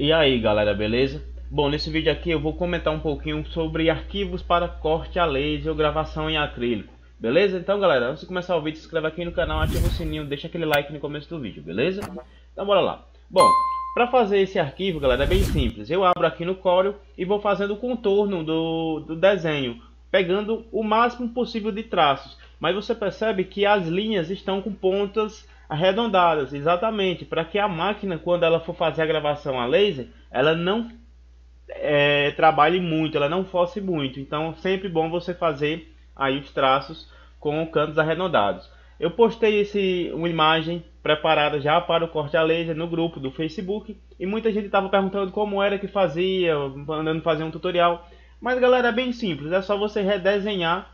E aí galera, beleza? Bom, nesse vídeo aqui eu vou comentar um pouquinho sobre arquivos para corte a laser ou gravação em acrílico Beleza? Então galera, antes de começar o vídeo, se inscreve aqui no canal, ativa o sininho, deixa aquele like no começo do vídeo, beleza? Então bora lá Bom, para fazer esse arquivo galera, é bem simples Eu abro aqui no Corel e vou fazendo o contorno do, do desenho Pegando o máximo possível de traços Mas você percebe que as linhas estão com pontas arredondadas, exatamente, para que a máquina, quando ela for fazer a gravação a laser, ela não é, trabalhe muito, ela não force muito. Então, sempre bom você fazer aí os traços com cantos arredondados. Eu postei esse, uma imagem preparada já para o corte a laser no grupo do Facebook e muita gente estava perguntando como era que fazia, mandando fazer um tutorial. Mas galera, é bem simples, é só você redesenhar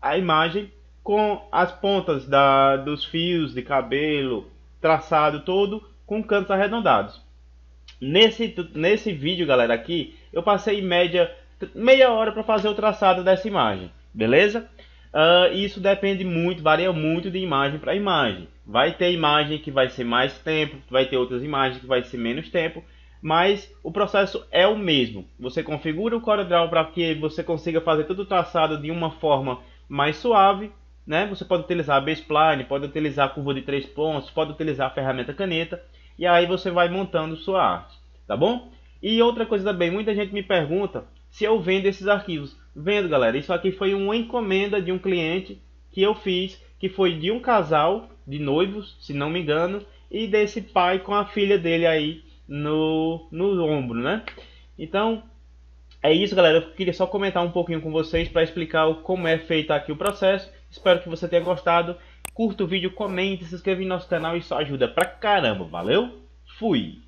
a imagem com as pontas da, dos fios de cabelo, traçado todo com cantos arredondados. Nesse, nesse vídeo, galera, aqui, eu passei em média meia hora para fazer o traçado dessa imagem, beleza? Uh, isso depende muito, varia muito de imagem para imagem. Vai ter imagem que vai ser mais tempo, vai ter outras imagens que vai ser menos tempo, mas o processo é o mesmo. Você configura o CorelDRAW para que você consiga fazer todo o traçado de uma forma mais suave né? Você pode utilizar a Basepline, pode utilizar a curva de três pontos, pode utilizar a ferramenta caneta e aí você vai montando sua arte, tá bom? E outra coisa também, muita gente me pergunta se eu vendo esses arquivos. Vendo, galera, isso aqui foi uma encomenda de um cliente que eu fiz, que foi de um casal de noivos, se não me engano, e desse pai com a filha dele aí no, no ombro, né? Então, é isso, galera. Eu queria só comentar um pouquinho com vocês para explicar como é feito aqui o processo. Espero que você tenha gostado. Curta o vídeo, comente, se inscreva no nosso canal. Isso ajuda pra caramba. Valeu? Fui!